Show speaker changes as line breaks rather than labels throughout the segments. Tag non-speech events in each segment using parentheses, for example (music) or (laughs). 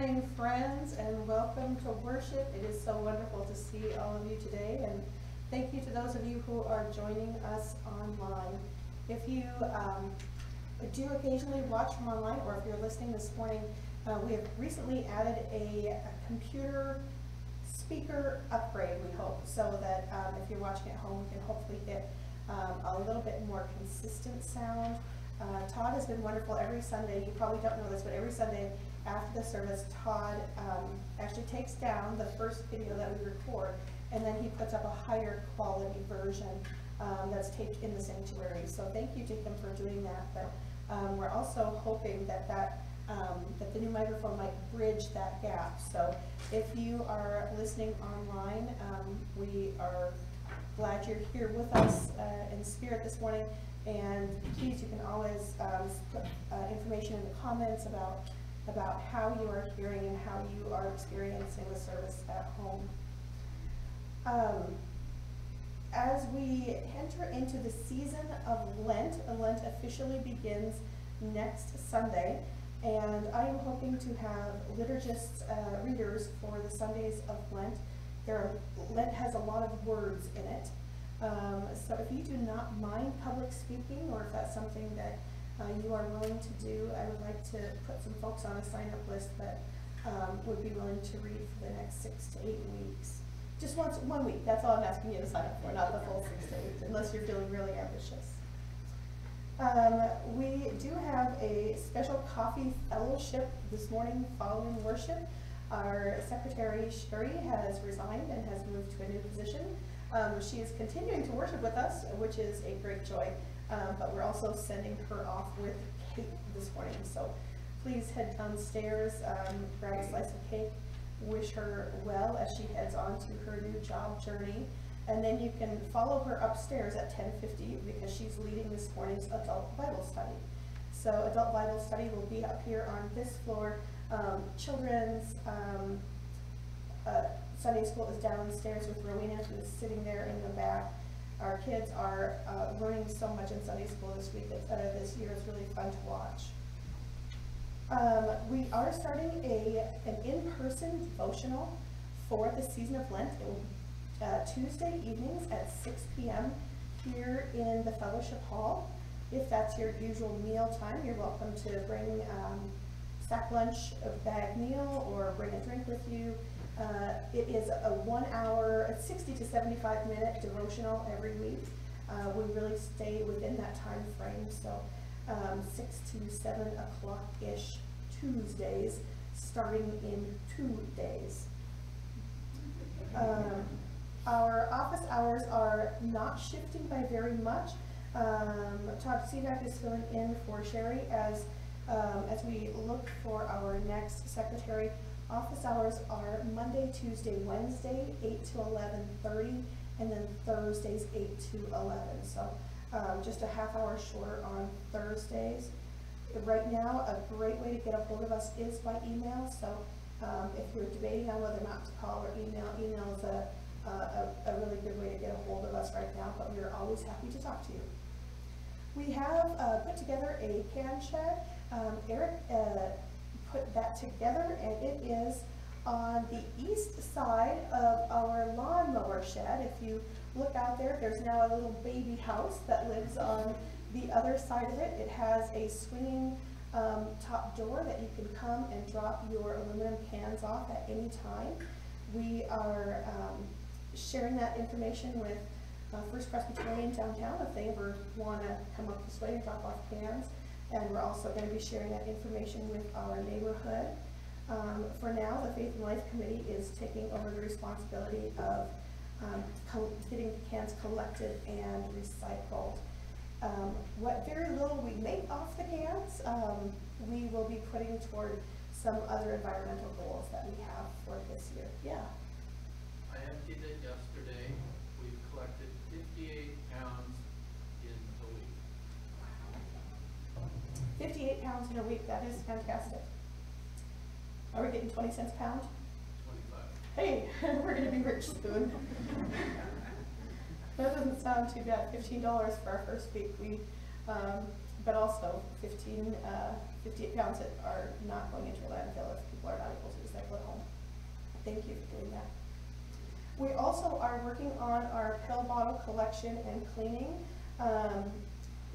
Morning, friends, and welcome to worship. It is so wonderful to see all of you today, and thank you to those of you who are joining us online. If you um, do occasionally watch from online, or if you're listening this morning, uh, we have recently added a, a computer speaker upgrade, we hope, so that um, if you're watching at home, we can hopefully get um, a little bit more consistent sound. Uh, Todd has been wonderful every Sunday. You probably don't know this, but every Sunday after the service, Todd um, actually takes down the first video that we record, and then he puts up a higher quality version um, that's taped in the sanctuary. So thank you to him for doing that. But um, we're also hoping that that um, that the new microphone might bridge that gap. So if you are listening online, um, we are glad you're here with us uh, in spirit this morning. And please, you can always um, put uh, information in the comments about about how you are hearing and how you are experiencing the service at home. Um, as we enter into the season of Lent, Lent officially begins next Sunday, and I am hoping to have liturgists, uh, readers for the Sundays of Lent. There are, Lent has a lot of words in it, um, so if you do not mind public speaking, or if that's something that uh, you are willing to do, I would like to put some folks on a sign-up list that um, would be willing to read for the next six to eight weeks. Just once, one week, that's all I'm asking you to sign up for, not the full six to eight, unless you're feeling really ambitious. Um, we do have a special coffee fellowship this morning following worship. Our secretary, Sherry, has resigned and has moved to a new position. Um, she is continuing to worship with us, which is a great joy, um, but we're also sending her off with cake this morning. So please head downstairs, um, grab a slice of cake, wish her well as she heads on to her new job journey. And then you can follow her upstairs at 1050 because she's leading this morning's adult Bible study. So adult Bible study will be up here on this floor. Um, children's um, uh, Sunday school is downstairs with Rowena, who's sitting there in the back. Our kids are uh, learning so much in Sunday school this week, uh, this year. It's really fun to watch. Um, we are starting a an in-person devotional for the season of Lent. It will be uh, Tuesday evenings at 6 p.m. here in the fellowship hall. If that's your usual meal time, you're welcome to bring um, sack lunch, a bag meal, or bring a drink with you. Uh, it is a one hour, a 60 to 75 minute devotional every week. Uh, we really stay within that time frame, so um, 6 to 7 o'clock-ish Tuesdays, starting in two days. Um, our office hours are not shifting by very much. Um, Todd Seaback is filling in for Sherry as, um, as we look for our next secretary. Office hours are Monday, Tuesday, Wednesday, eight to eleven thirty, and then Thursdays, eight to eleven. So, um, just a half hour shorter on Thursdays. Right now, a great way to get a hold of us is by email, so, um, if you're debating on whether or not to call or email, email is a, a, a really good way to get a hold of us right now, but we are always happy to talk to you. We have, uh, put together a can. Um, Eric, uh, put that together and it is on the east side of our lawnmower shed. If you look out there, there's now a little baby house that lives on the other side of it. It has a swinging um, top door that you can come and drop your aluminum cans off at any time. We are um, sharing that information with uh, First Presbyterian downtown if they ever want to come up this way and drop off cans. And we're also going to be sharing that information with our neighborhood. Um, for now, the Faith and Life Committee is taking over the responsibility of um, getting the cans collected and recycled. Um, what very little we make off the cans, um, we will be putting toward some other environmental goals that we have for this year. Yeah.
I emptied it yesterday. We've collected 58 pounds in a week.
58 pounds in a week, that is fantastic. Are we getting 20 cents a pound?
25.
Hey, (laughs) we're gonna be rich soon. That doesn't sound too bad, fifteen dollars for our first week, we, um, but also fifteen, uh, fifty-eight pounds that are not going into a landfill if people are not able to recycle at home. Thank you for doing that. We also are working on our pill bottle collection and cleaning. Um,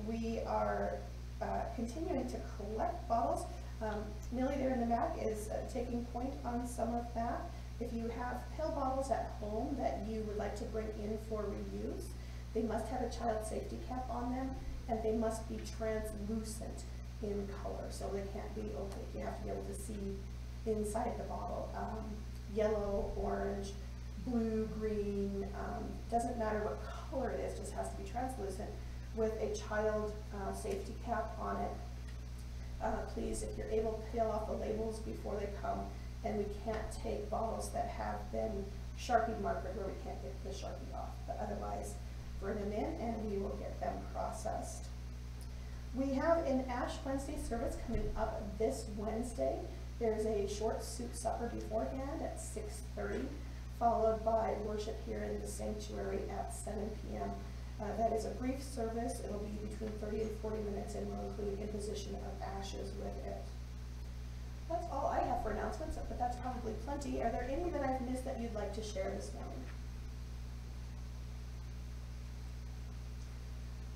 we are, uh, continuing to collect bottles. Um, Millie there in the back is uh, taking point on some of that. If you have pill bottles at home that you would like to bring in for reuse, they must have a child safety cap on them and they must be translucent in color, so they can't be opaque. You have to be able to see inside the bottle. Um, yellow, orange, blue, green, um, doesn't matter what color it is, just has to be translucent with a child, uh, safety cap on it. Uh, please, if you're able, peel off the labels before they come, and we can't take bottles that have been Sharpie markered where we can't get the Sharpie off, but otherwise, bring them in and we will get them processed. We have an Ash Wednesday service coming up this Wednesday. There's a short soup supper beforehand at six thirty, followed by worship here in the sanctuary at seven P M. Uh, that is a brief service. It'll be between thirty and forty minutes and will include imposition of ashes with it. That's all I have for announcements, but that's probably plenty. Are there any that I've missed that you'd like to share this morning?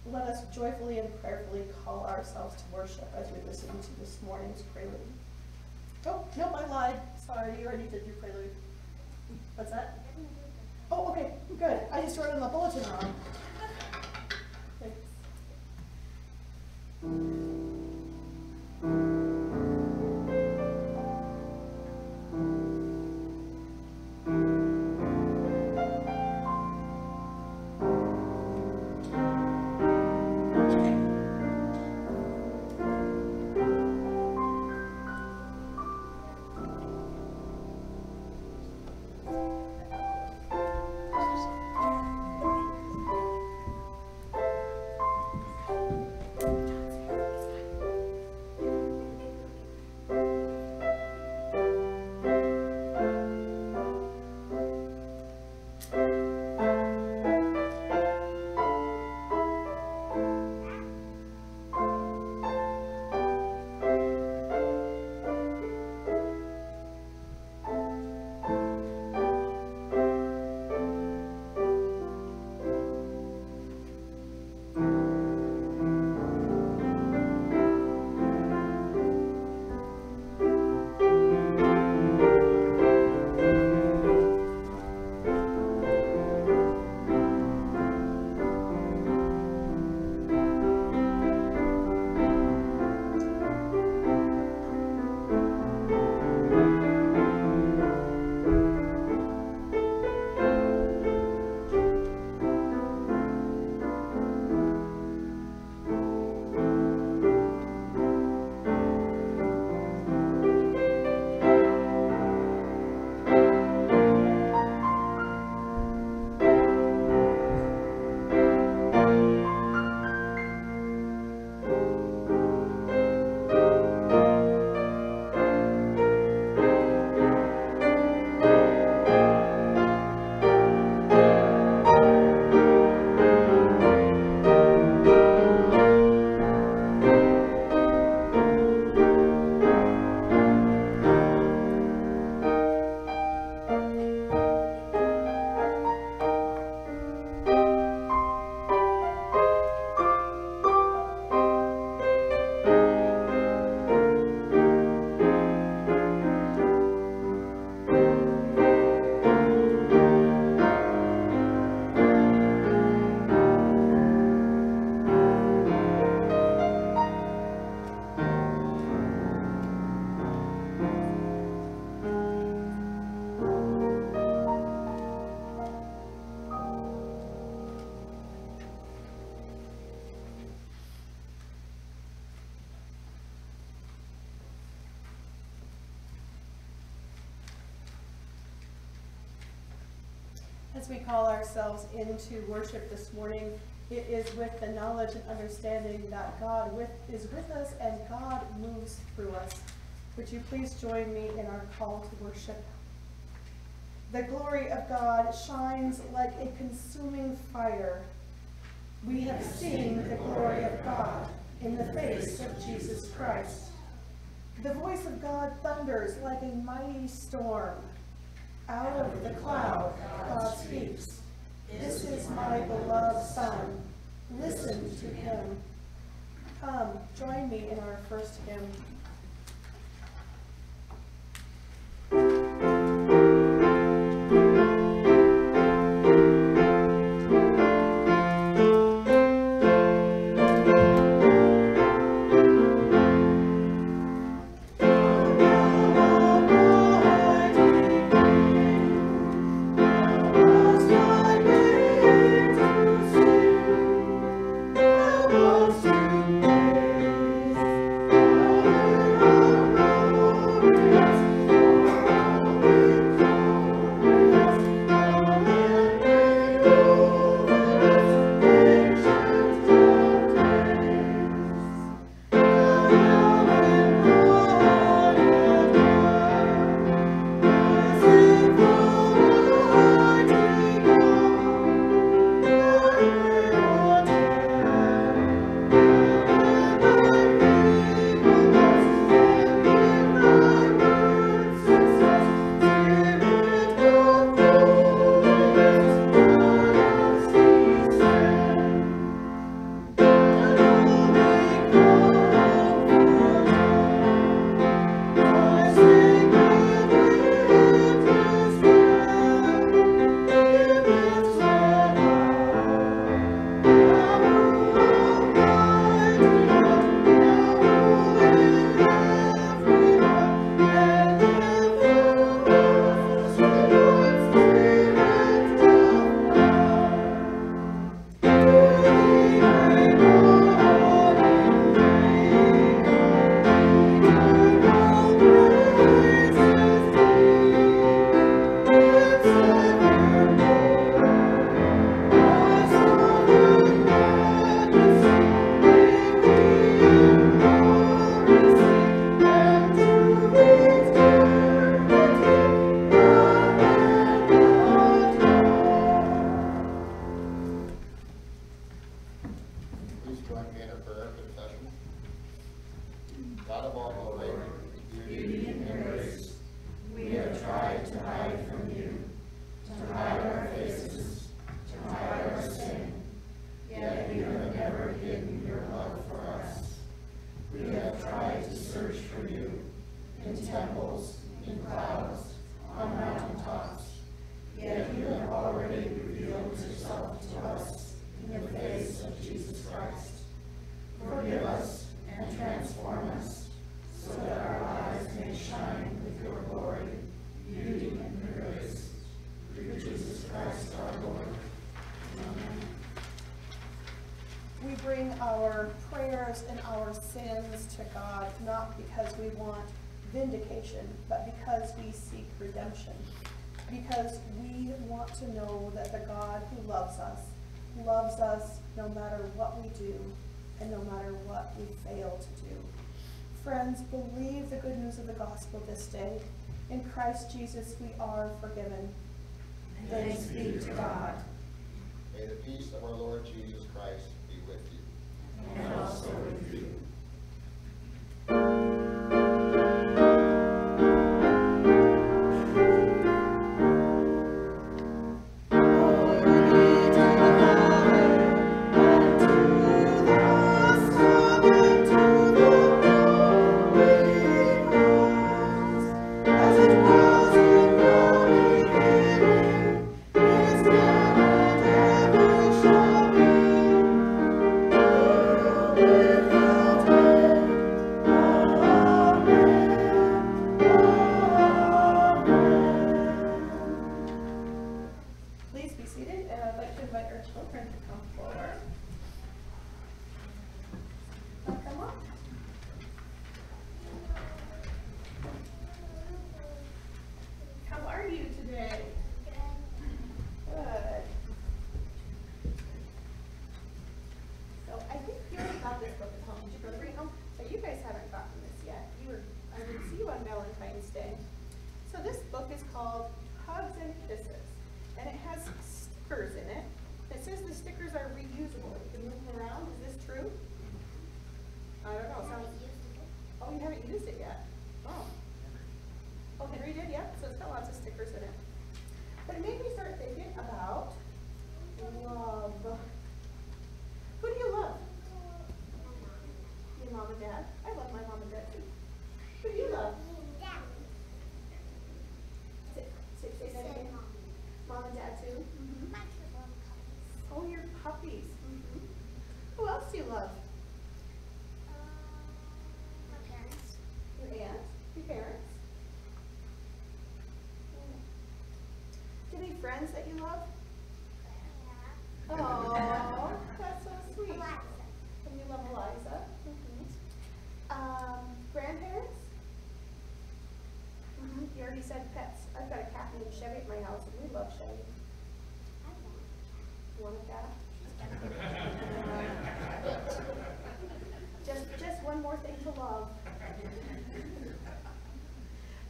Let us joyfully and prayerfully call ourselves to worship as we listen to this morning's prelude. Oh, nope, I lied. Sorry, you already did your prelude. What's that? Oh, okay, good. I just wrote it in the bulletin wrong. As we call ourselves into worship this morning, it is with the knowledge and understanding that God with, is with us and God moves through us. Would you please join me in our call to worship? The glory of God shines like a consuming fire. We have seen the glory of God in the face of Jesus Christ. The voice of God thunders like a mighty storm. Out of the cloud, God speaks. This is my beloved Son. Listen to him. Come, join me in our first hymn.
You in temples, in clouds, on mountaintops, yet you have already revealed yourself to us in the face of Jesus Christ. Forgive us and transform us so that our lives may shine with your glory, beauty, and grace. Through Jesus Christ our Lord. Amen.
We bring our prayers and our sins to God, not because we want vindication, but because we seek redemption. Because we want to know that the God who loves us, loves us no matter what we do and no matter what we fail to do. Friends, believe the good news of the gospel this day. In Christ Jesus we are forgiven. Thanks be to God.
May the peace of our Lord Jesus Christ be with you.
And also
with you.
Friends that you love? Yeah. Oh, that's so sweet. Eliza. And you love Eliza? Mm -hmm. Um, grandparents? Mhm. You already said pets. I've got a cat named Chevy at my house and we love Chevy. You want a cat? (laughs) Just, just one more thing to love.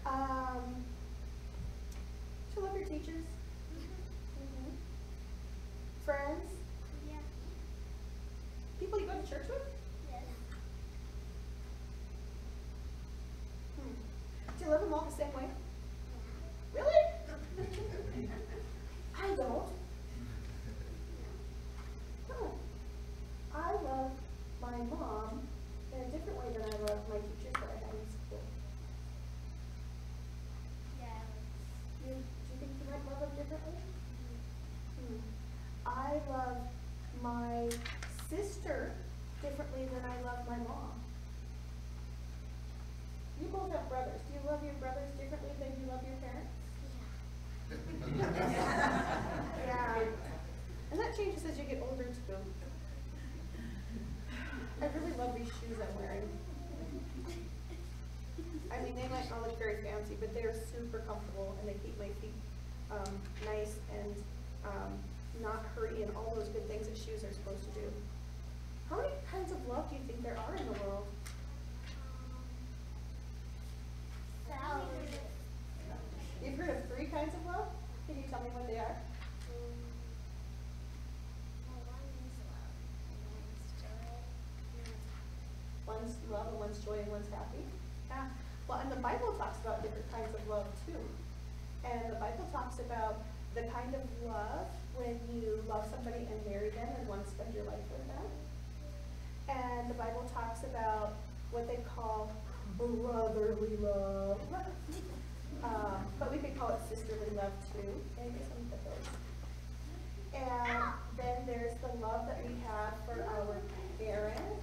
Um, do you love your teachers? Mhm. Friends? Yeah. People you go to church with? Hmm. Do you love them all the same way? Really? I don't. No. I love my mom in a different way than I love my teachers that I had in school. You, do you think you might love them differently? Hmm. I love my sister differently than I love my mom. You both have brothers. Do you love your brothers differently than you love your parents? Yeah. And that changes as you get older too. I really love these shoes I'm wearing. I mean, they might not look very fancy, but they're super comfortable and they keep my feet, um, nice and, um, not hurty and all those good things that shoes are supposed to do. How many kinds of love do you think there are in the world? You've heard of three kinds of love? Can you tell me what they are? One's love and one's joy and one's happy. Yeah. Well, and the Bible talks about different kinds of love too. And the Bible talks about the kind of love when you love somebody and marry them and want to spend your life with them. And the Bible talks about what they call brotherly love. Um, but we could call it sisterly love too. I guess I'm those. And then there's the love that we have for our parents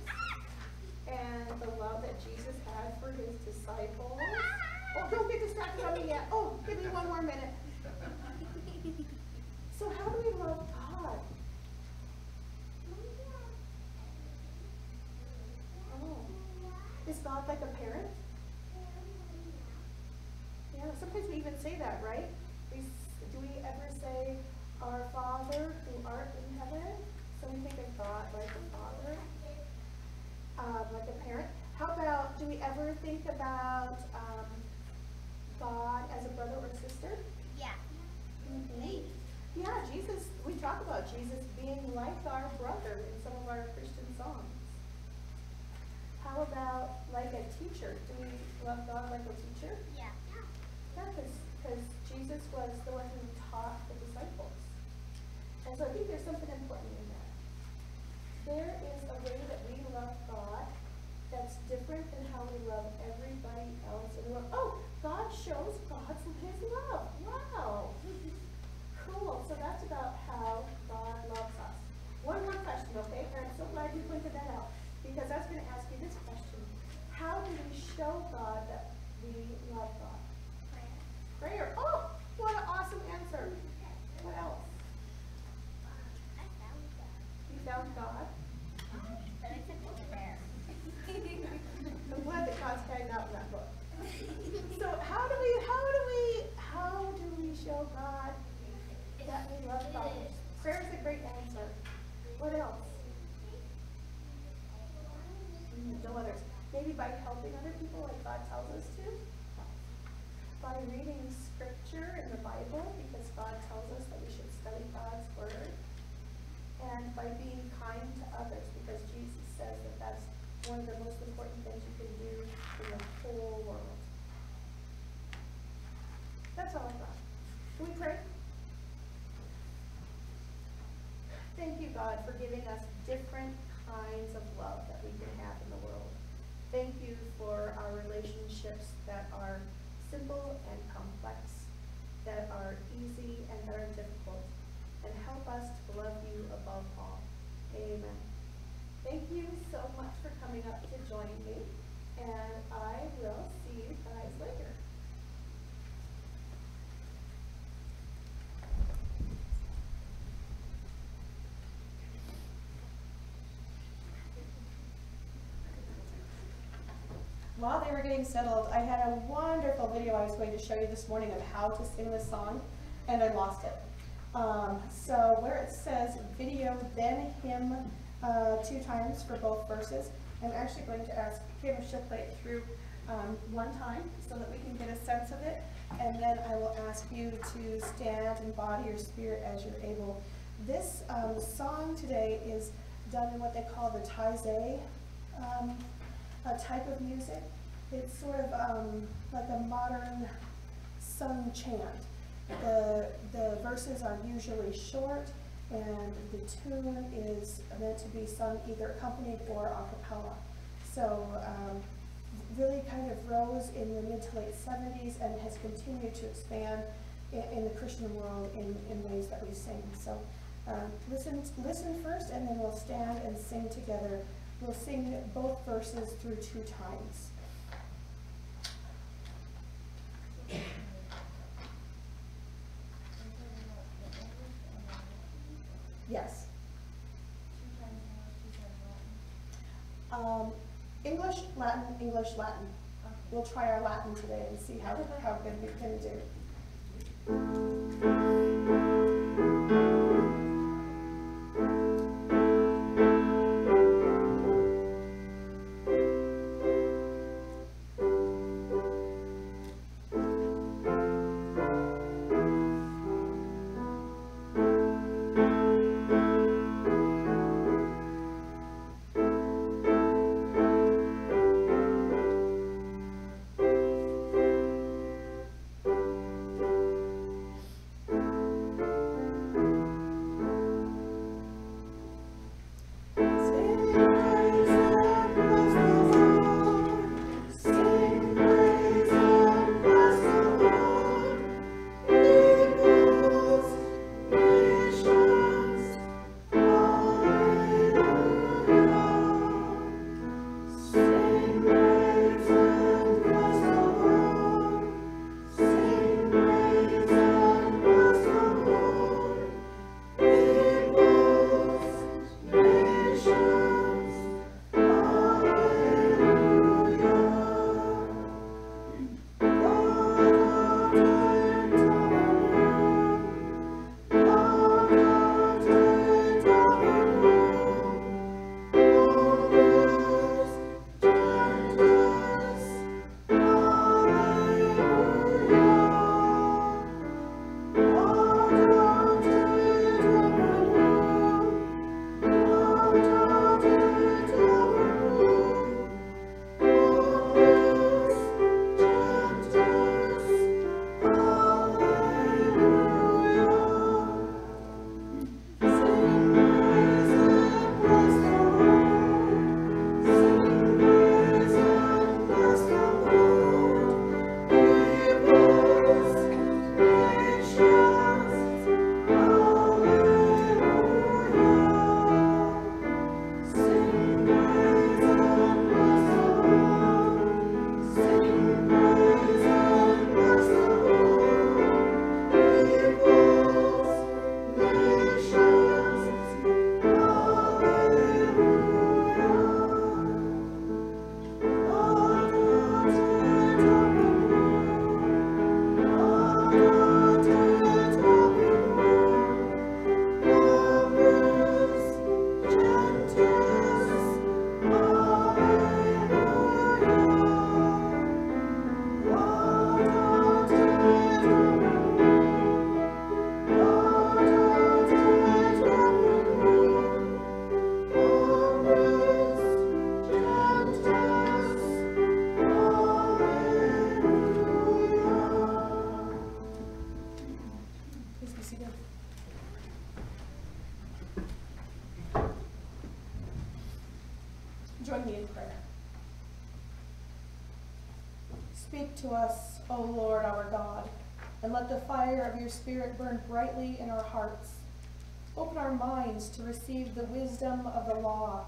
the love that Jesus had for his disciples. Oh, don't get distracted on me yet. Oh, give me one more minute. So how do we love God? Oh, is God like a parent? Yeah, sometimes we even say that, right? We, do we ever say, our Father who art in heaven? So we think of God like a father, um, like a parent. Do we ever think about, um, God as a brother or sister? Mhm. Yeah, Jesus, we talk about Jesus being like our brother in some of our Christian songs. How about like a teacher? Do we love God like a teacher? Yeah, because, Jesus was the one who taught the disciples. And so I think there's something important in that. There is a way that we love God that's different than how we love everybody else in the world. Oh, God shows God's his love. Wow. (laughs) Cool. So that's about how God loves us. One more question, okay? And I'm so glad you pointed that out because I was going to ask you this question. How do we show God that we love God? Prayer. Prayer. Oh, what an awesome answer. What else? You found God? I'm glad that God's carried out in that book. So how do we, how do we, how do we show God that we love God? Prayer is a great answer. What else? Mm, No others. Maybe by helping other people like God tells us to. By reading scripture in the Bible because God tells us that we should study God's word. And by being kind to others because Jesus says that that's one of the most important things you can do in the whole world. That's all I've got. Can we pray?
Thank you, God, for giving us different kinds of love that we can have in the world. Thank you for our relationships that are simple and complex, that are easy and that are difficult, and help us to love you above all. Amen. Thank you so much for coming up to join me, and I will see you guys later.
While they were getting settled, I had a wonderful video I was going to show you this morning of how to sing this song, and I lost it. Um, so where it says video, then hymn uh, two times for both verses, I'm actually going to ask Kim if she'll play it through um, one time so that we can get a sense of it, and then I will ask you to stand and body your spirit as you're able. This um, song today is done in what they call the Taizé um, a type of music. It's sort of um, like a modern sung chant. The, the verses are usually short and the tune is meant to be sung either accompanied or a cappella. So um, really kind of rose in the mid to late 70s and has continued to expand in, in the Christian world in, in ways that we sing. So um, listen, listen first and then we'll stand and sing together We'll sing both verses through two times. Yes. Um, English, Latin, English, Latin. We'll try our Latin today and see how, how good we can do. To us, O Lord our God, and let the fire of your Spirit burn brightly in our hearts. Open our minds to receive the wisdom of the law,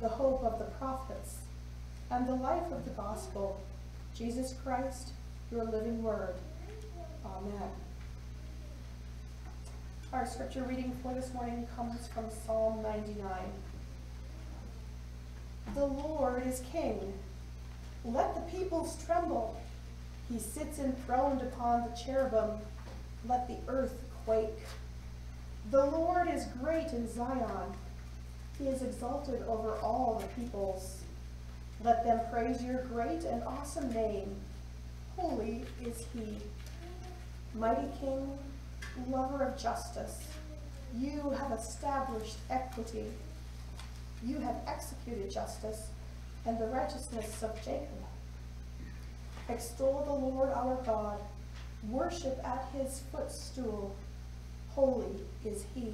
the hope of the prophets, and the life of the gospel, Jesus Christ, your living word. Amen. Our scripture reading for this morning comes from Psalm 99. The Lord is king. Let the peoples tremble. He sits enthroned upon the cherubim. Let the earth quake. The Lord is great in Zion. He is exalted over all the peoples. Let them praise your great and awesome name. Holy is he. Mighty King, lover of justice, you have established equity. You have executed justice and the righteousness of Jacob. Extol the Lord our God. Worship at his footstool. Holy is he.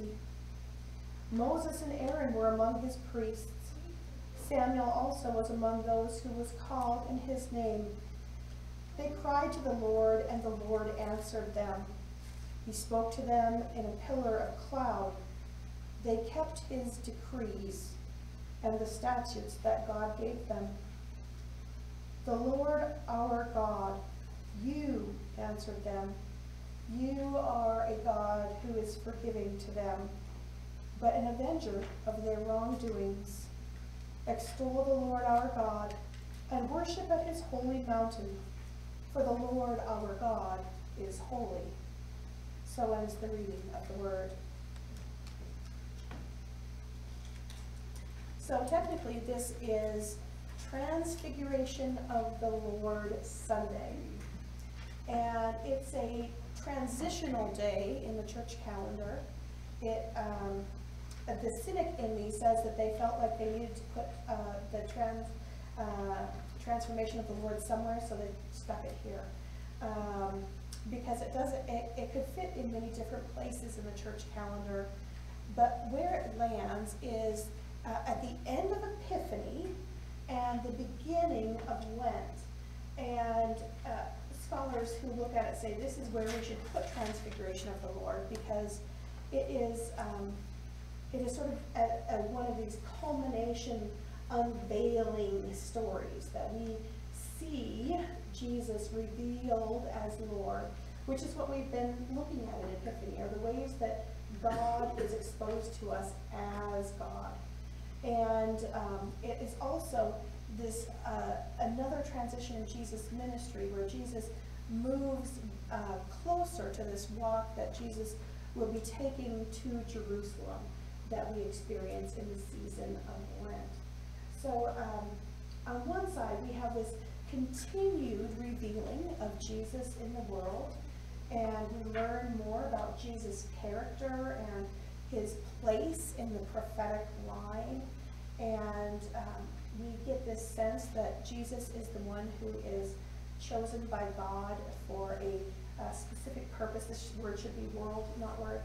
Moses and Aaron were among his priests. Samuel also was among those who was called in his name. They cried to the Lord, and the Lord answered them. He spoke to them in a pillar of cloud. They kept his decrees and the statutes that God gave them. The Lord our God, you answered them. You are a God who is forgiving to them, but an avenger of their wrongdoings. Extol the Lord our God, and worship at his holy mountain, for the Lord our God is holy. So ends the reading of the word. So technically, this is Transfiguration of the Lord Sunday. And it's a transitional day in the church calendar. It, um, uh, the cynic in me says that they felt like they needed to put uh, the trans, uh, transformation of the Lord somewhere, so they stuck it here. Um, because it doesn't, it, it could fit in many different places in the church calendar, but where it lands is uh, at the end of Epiphany and the beginning of Lent. And uh, scholars who look at it say this is where we should put Transfiguration of the Lord because it is um, it is sort of a, a, one of these culmination unveiling stories that we see Jesus revealed as Lord, which is what we've been looking at in Epiphany, are the ways that God is exposed to us as God. And um, it is also this uh, another transition in Jesus' ministry where Jesus moves uh, closer to this walk that Jesus will be taking to Jerusalem that we experience in the season of Lent. So um, on one side, we have this continued revealing of Jesus in the world, and we learn more about Jesus' character and his place in the prophetic line. And um, we get this sense that Jesus is the one who is chosen by God for a, a specific purpose. This word should be world, not word.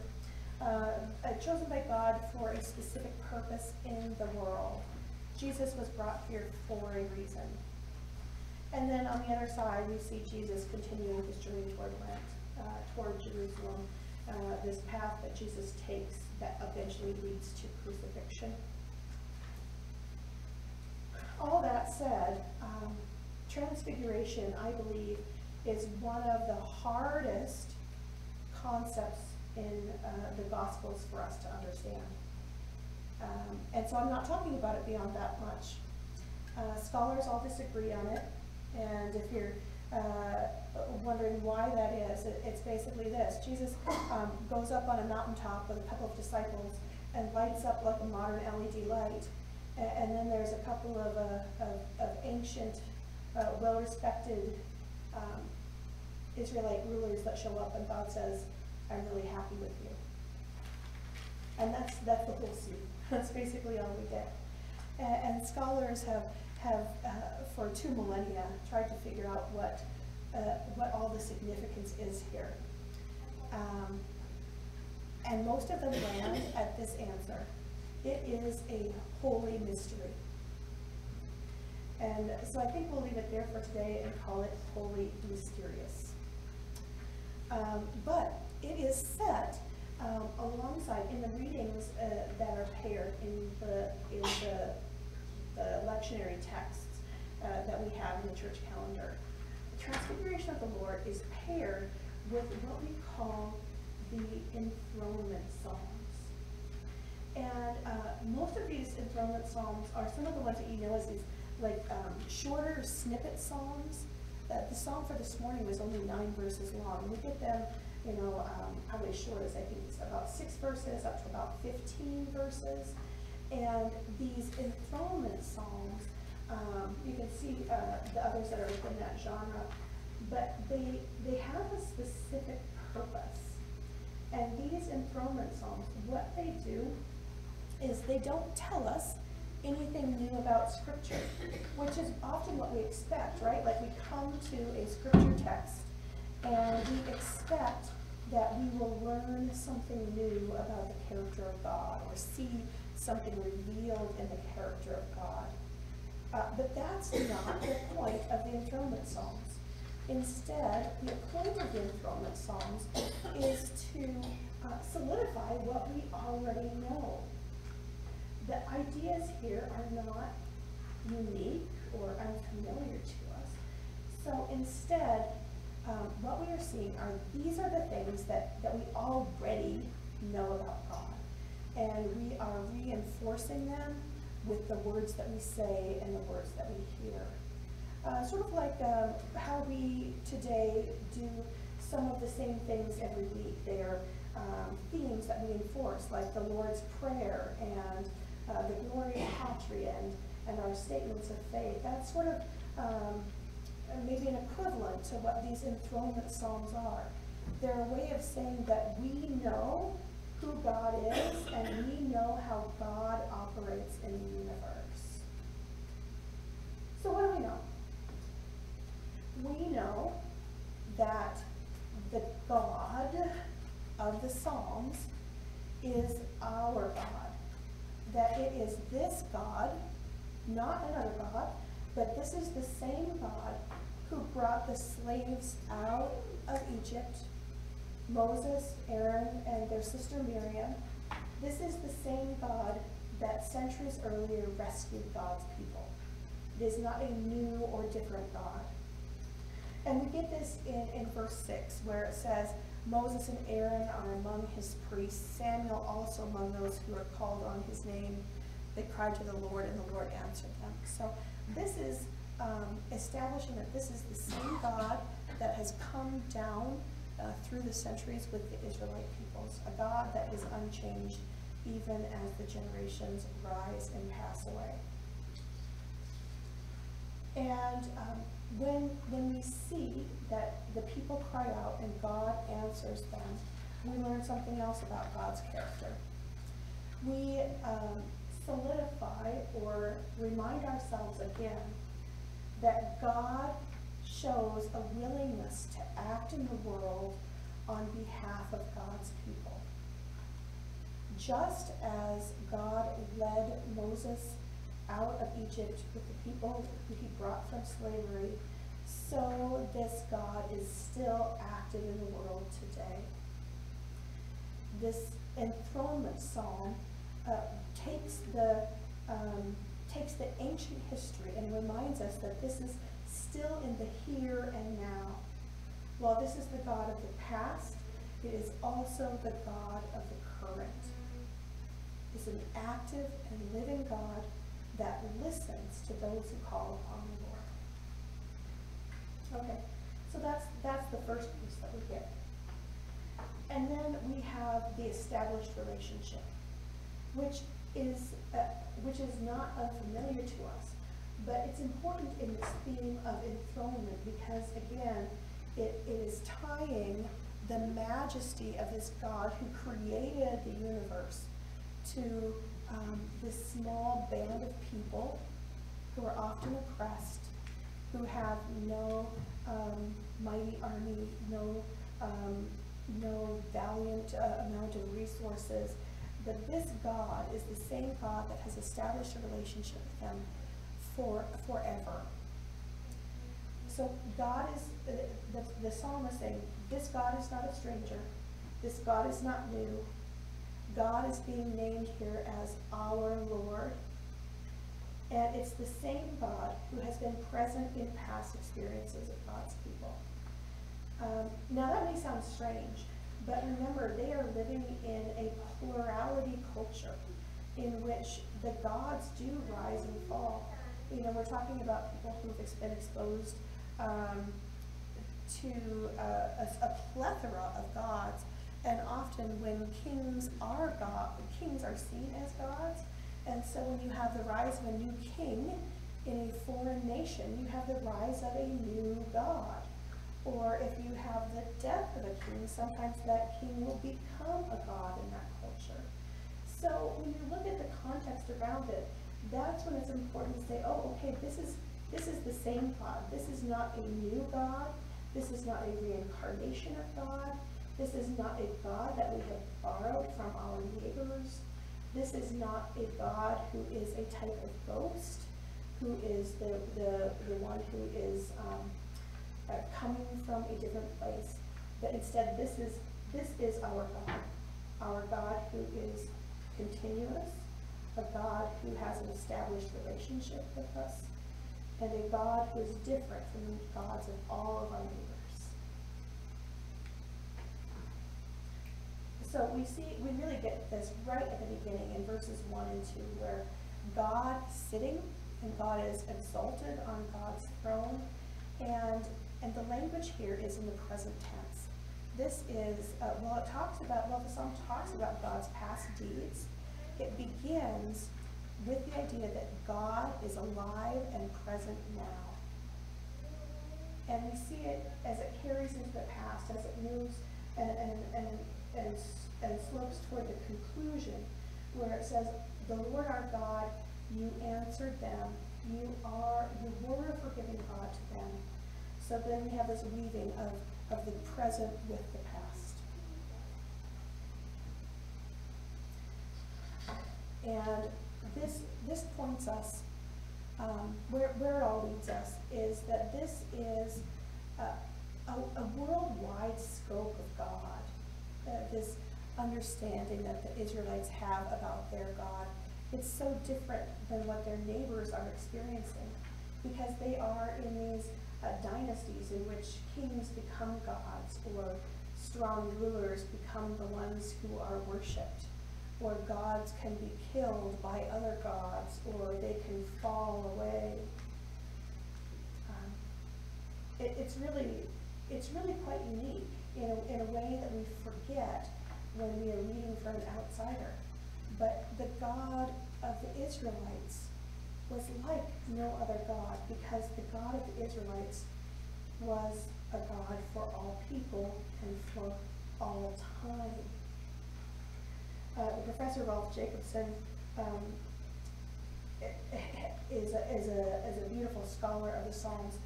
Uh, uh, chosen by God for a specific purpose in the world. Jesus was brought here for a reason. And then on the other side, we see Jesus continuing his journey toward Lent, uh, toward Jerusalem, uh, this path that Jesus takes that eventually leads to crucifixion. All that said, um, transfiguration, I believe, is one of the hardest concepts in uh, the Gospels for us to understand. Um, and so I'm not talking about it beyond that much. Uh, scholars all disagree on it, and if you're uh, wondering why that is, it, it's basically this. Jesus um, goes up on a mountaintop with a couple of disciples and lights up like a modern LED light. And, and then there's a couple of, uh, of, of, ancient, uh, well-respected um, Israelite rulers that show up and God says, I'm really happy with you. And that's, that's the whole scene. (laughs) That's basically all we get. And, and scholars have, have uh, for two millennia, tried to figure out what, uh, what all the significance is here. Um, and most of them land at this answer. It is a holy mystery. And so I think we'll leave it there for today and call it Holy Mysterious. Um, but it is set um, alongside in the readings uh, that are paired in the in the, the lectionary texts uh, that we have in the church calendar. The Transfiguration of the Lord is paired with what we call the enthronement psalms. And uh, most of these enthronement psalms are some of the ones that you know as these like um, shorter snippet psalms. Uh, the psalm for this morning was only nine verses long. We get them, you know, um, probably as short as I think it's about six verses up to about 15 verses. And these enthronement psalms, um, you can see uh, the others that are within that genre, but they they have a specific purpose. And these enthronement psalms, what they do is they don't tell us anything new about scripture, which is often what we expect, right? Like we come to a scripture text and we expect that we will learn something new about the character of God or see something revealed in the character of God. Uh, but that's not the point of the enthronement psalms. Instead, the point of the enthronement psalms is to uh, solidify what we already know the ideas here are not unique or unfamiliar to us. So instead, um, what we are seeing are these are the things that, that we already know about God. And we are reinforcing them with the words that we say and the words that we hear. Uh, sort of like um, how we today do some of the same things every week. They are um, themes that we enforce, like the Lord's Prayer and uh, the Gloria Patri and, and our statements of faith. That's sort of um, maybe an equivalent to what these enthronement psalms are. They're a way of saying that we know who God is and we know how God operates in the universe. So what do we know? We know that the God of the Psalms is our God that it is this God, not another God, but this is the same God who brought the slaves out of Egypt, Moses, Aaron, and their sister Miriam. This is the same God that centuries earlier rescued God's people. It is not a new or different God. And we get this in, in verse 6, where it says, Moses and Aaron are among his priests, Samuel also among those who are called on his name. They cried to the Lord, and the Lord answered them. So this is um, establishing that this is the same God that has come down uh, through the centuries with the Israelite peoples, a God that is unchanged even as the generations rise and pass away. And um, when, when we see that the people cry out and God answers them, we learn something else about God's character. We um, solidify or remind ourselves again that God shows a willingness to act in the world on behalf of God's people. Just as God led Moses out of Egypt with the people who he brought from slavery, so this God is still active in the world today. This enthronement psalm uh, takes the um, takes the ancient history and reminds us that this is still in the here and now. While this is the God of the past, it is also the God of the current. It's an active and living God that listens to those who call upon the Lord. Okay, so that's, that's the first piece that we get. And then we have the established relationship, which is, uh, which is not unfamiliar to us. But it's important in this theme of enthronement because, again, it, it is tying the majesty of this God who created the universe to um, this small band of people who are often oppressed, who have no um, mighty army, no, um, no valiant uh, amount of resources. But this God is the same God that has established a relationship with them for forever. So God is, the, the psalmist saying, this God is not a stranger, this God is not new. God is being named here as our Lord. And it's the same God who has been present in past experiences of God's people. Um, now that may sound strange, but remember, they are living in a plurality culture in which the gods do rise and fall. You know, we're talking about people who've been exposed um, to uh, a, a plethora of gods, and often when kings are god, kings are seen as gods, and so when you have the rise of a new king in a foreign nation, you have the rise of a new god. Or if you have the death of a king, sometimes that king will become a god in that culture. So when you look at the context around it, that's when it's important to say, oh, okay, this is this is the same God. This is not a new God. This is not a reincarnation of God. This is not a God that we have borrowed from our neighbors. This is not a God who is a type of ghost, who is the, the, the one who is um, uh, coming from a different place. But instead, this is, this is our God. Our God who is continuous, a God who has an established relationship with us, and a God who is different from the gods of all of our neighbors. So we see, we really get this right at the beginning in verses one and two, where God is sitting and God is exalted on God's throne, and and the language here is in the present tense. This is, uh, well, it talks about, well, the psalm talks about God's past deeds. It begins with the idea that God is alive and present now. And we see it as it carries into the past, as it moves and, and, and, and, and slopes toward the conclusion, where it says, The Lord our God, you answered them. You are, you were a forgiving God to them. So then we have this weaving of, of the present with the past. And this, this points us, um, where, where it all leads us, is that this is a, a, a worldwide scope of God. Uh, this understanding that the Israelites have about their God. It's so different than what their neighbors are experiencing because they are in these uh, dynasties in which kings become gods or strong rulers become the ones who are worshipped or gods can be killed by other gods, or they can fall away. Um, it, it's really, it's really quite unique in a, in a way that we forget when we are reading from an outsider. But the God of the Israelites was like no other God because the God of the Israelites was a God for all people and for all time uh, Professor Rolf Jacobson um, is, a, is, a, is a beautiful scholar of the Psalms.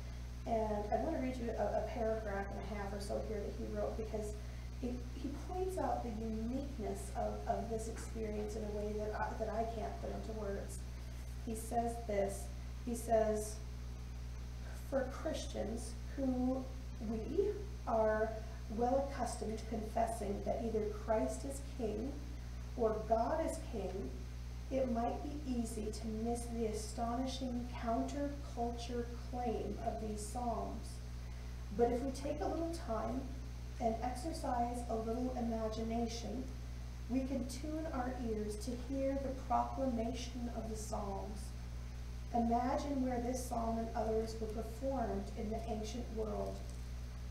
And I want to read you a, a paragraph and a half or so here that he wrote because he, he points out the uniqueness of, of this experience in a way that I, that I can't put into words. He says this, he says, for Christians who we are well accustomed to confessing that either Christ is King or God is king, it might be easy to miss the astonishing counterculture claim of these psalms. But if we take a little time and exercise a little imagination, we can tune our ears to hear the proclamation of the psalms. Imagine where this psalm and others were performed in the ancient world,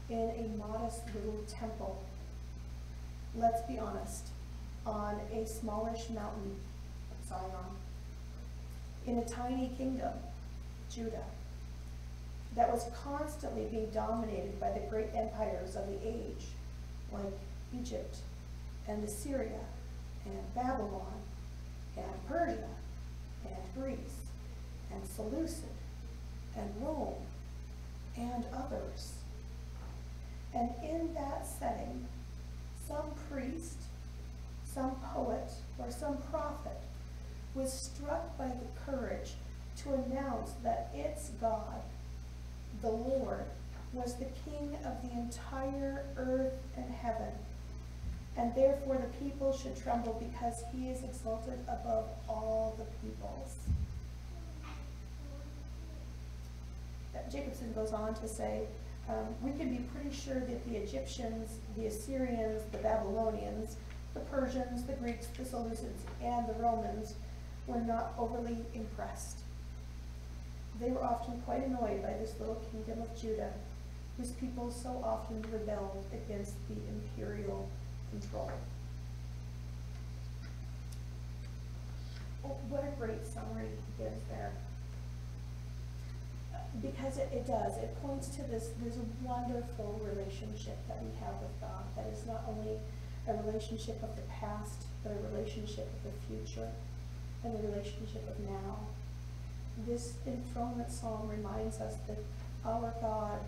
in a modest little temple. Let's be honest on a smallish mountain, of Zion, in a tiny kingdom, Judah, that was constantly being dominated by the great empires of the age, like Egypt and Assyria and Babylon and Persia and Greece and Seleucid and Rome and others. And in that setting, some priest some poet or some prophet was struck by the courage to announce that its God, the Lord, was the king of the entire earth and heaven. And therefore the people should tremble because he is exalted above all the peoples. Jacobson goes on to say, um, we can be pretty sure that the Egyptians, the Assyrians, the Babylonians, the Persians, the Greeks, the Seleucids, and the Romans were not overly impressed. They were often quite annoyed by this little kingdom of Judah, whose people so often rebelled against the imperial control. Oh, what a great summary he gives there. Because it, it does, it points to this, this wonderful relationship that we have with God, that is not only a relationship of the past, but a relationship of the future, and the relationship of now. This enthronement psalm reminds us that our God,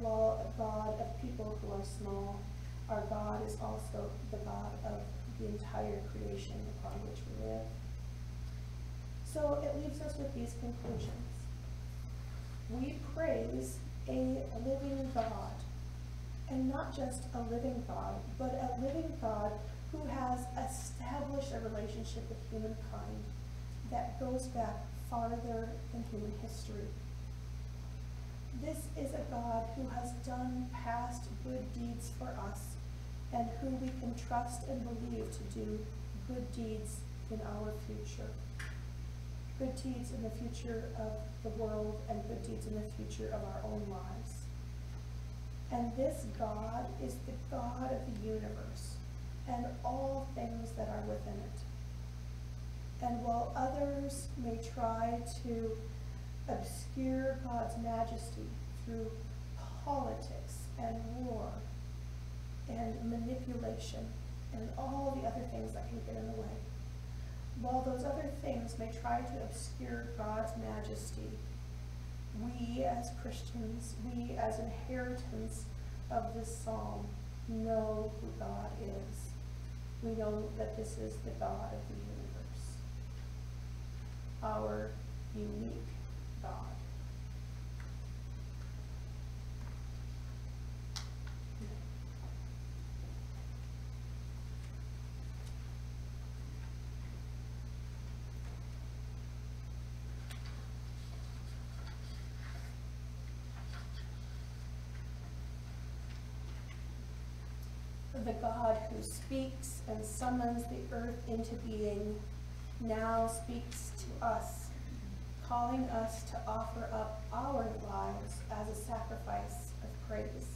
while a God of people who are small, our God is also the God of the entire creation upon which we live. So it leaves us with these conclusions. We praise a living God, and not just a living God, but a living God who has established a relationship with humankind that goes back farther than human history. This is a God who has done past good deeds for us and who we can trust and believe to do good deeds in our future. Good deeds in the future of the world and good deeds in the future of our own lives. And this God is the God of the universe and all things that are within it. And while others may try to obscure God's majesty through politics and war and manipulation and all the other things that can get in the way, while those other things may try to obscure God's majesty, we as Christians, we as inheritance of this psalm, know who God is. We know that this is the God of the universe, our unique God. The God who speaks and summons the earth into being now speaks to us, calling us to offer up our lives as a sacrifice of praise.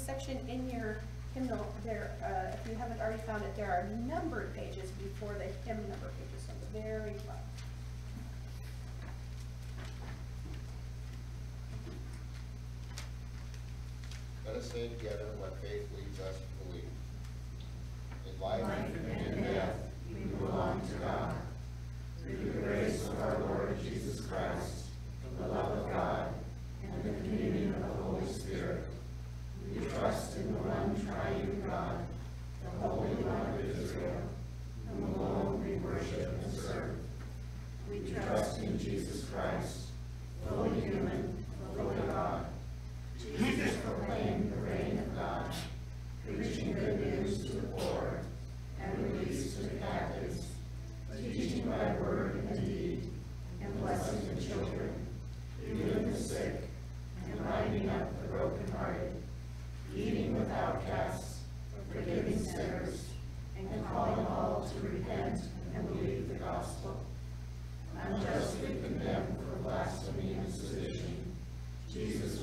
section
in your hymnal, there, uh, if you haven't already found it, there are numbered pages before the hymn number pages on the very front.
Let us say together what faith leads us to believe. In life, Life.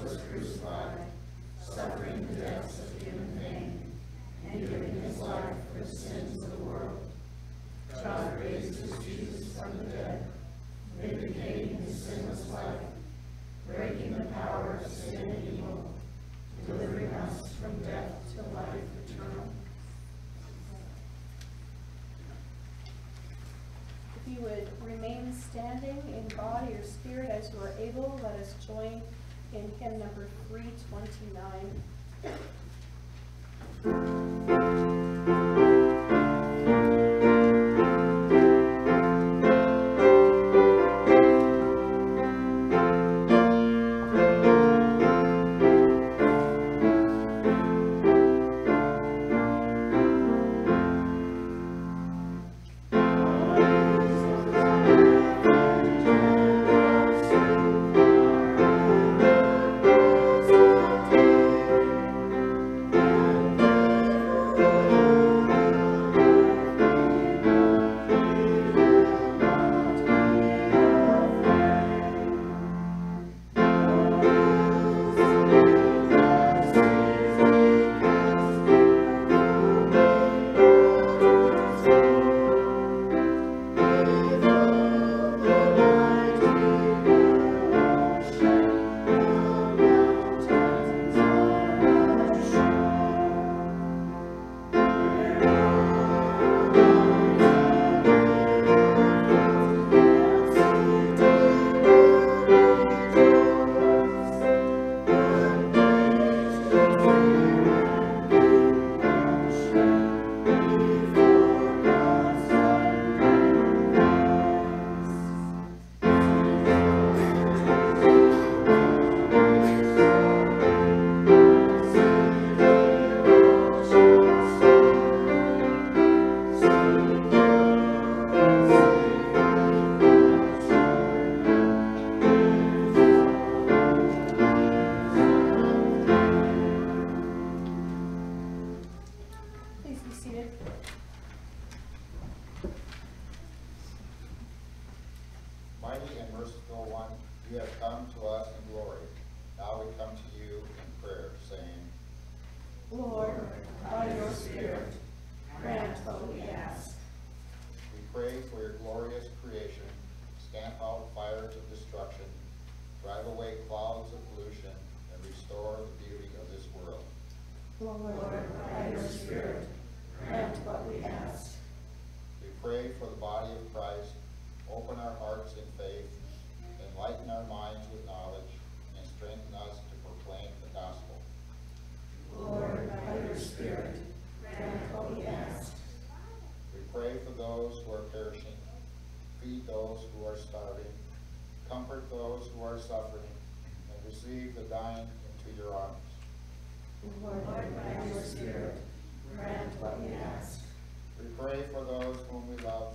Was crucified, suffering the deaths of human pain, and giving his life for the sins of the world. God raised his Jesus from the dead, vindicating his sinless life, breaking the power of sin and evil, delivering us from death to life eternal.
If you would remain standing in body or spirit as you are able, let us join in hymn number
329. Are suffering, and receive the dying into your arms.
Lord, by your Spirit, grant what we ask.
We pray for those whom we love.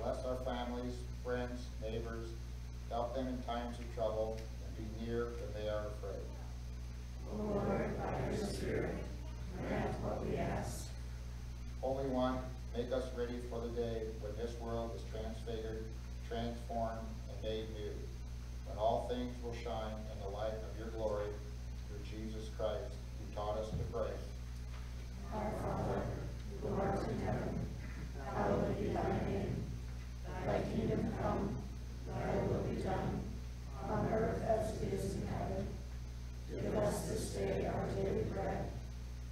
Bless our families, friends, neighbors. Help them in times of trouble and be near when they are afraid.
Lord, by your Spirit, grant what we ask.
Holy One, make us ready for the day when this world is transfigured, transformed, and made new. All things will shine in the light of your glory through Jesus Christ, who taught us to pray.
Our Father, who art in heaven, hallowed be thy name. Thy kingdom come, thy will be done, on earth as it is in heaven. Give us this day our daily bread,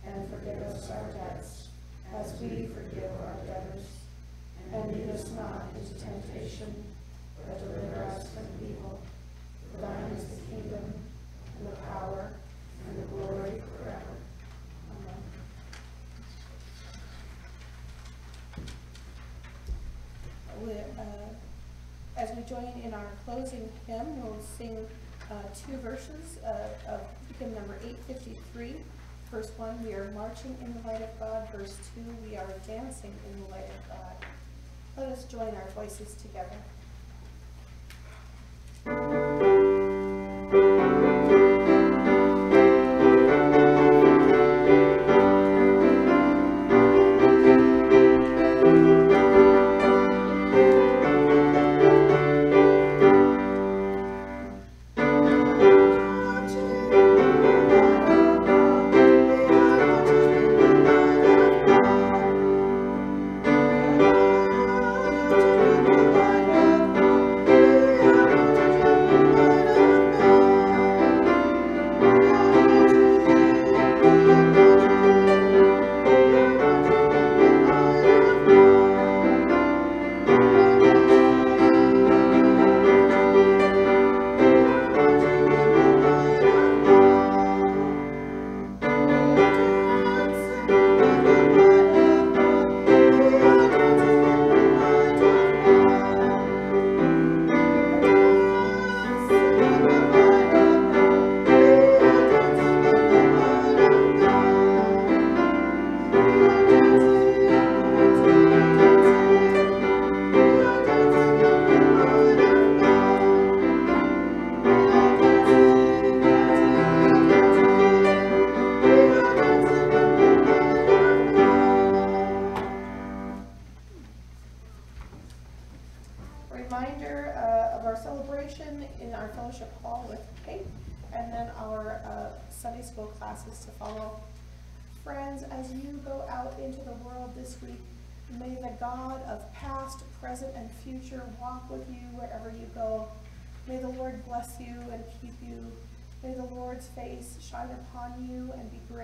and forgive us our debts, as we forgive our debtors. And lead us not into temptation, but deliver us from evil. For thine is the kingdom, and the power, and the glory forever. Amen. we, uh, as we join in our closing hymn, we'll sing uh, two verses uh, of hymn number 853. Verse 1, we are marching in the light of God. Verse 2, we are dancing in the light of God. Let us join our voices together.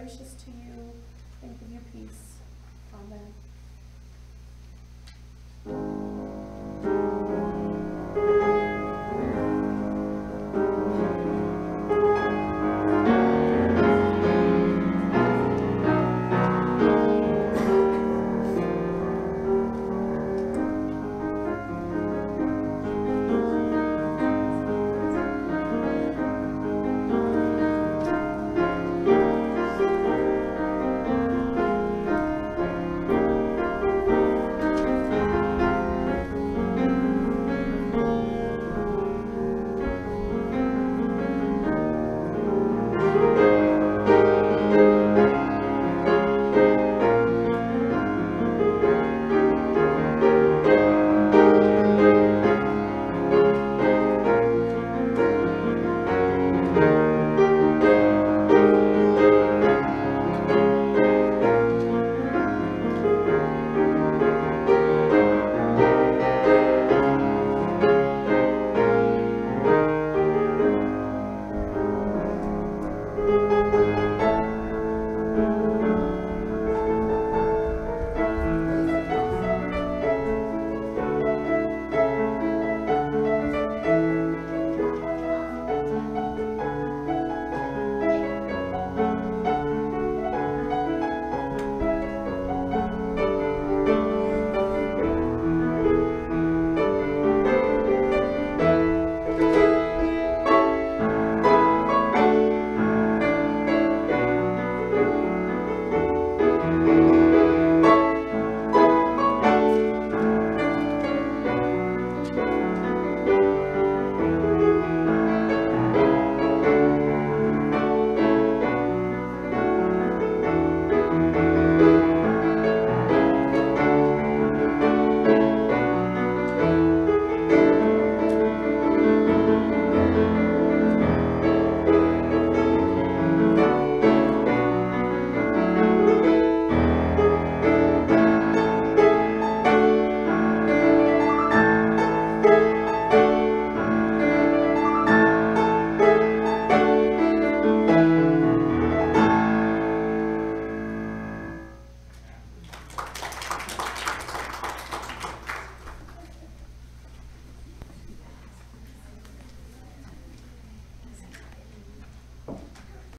Gracious to you and give you peace. Amen.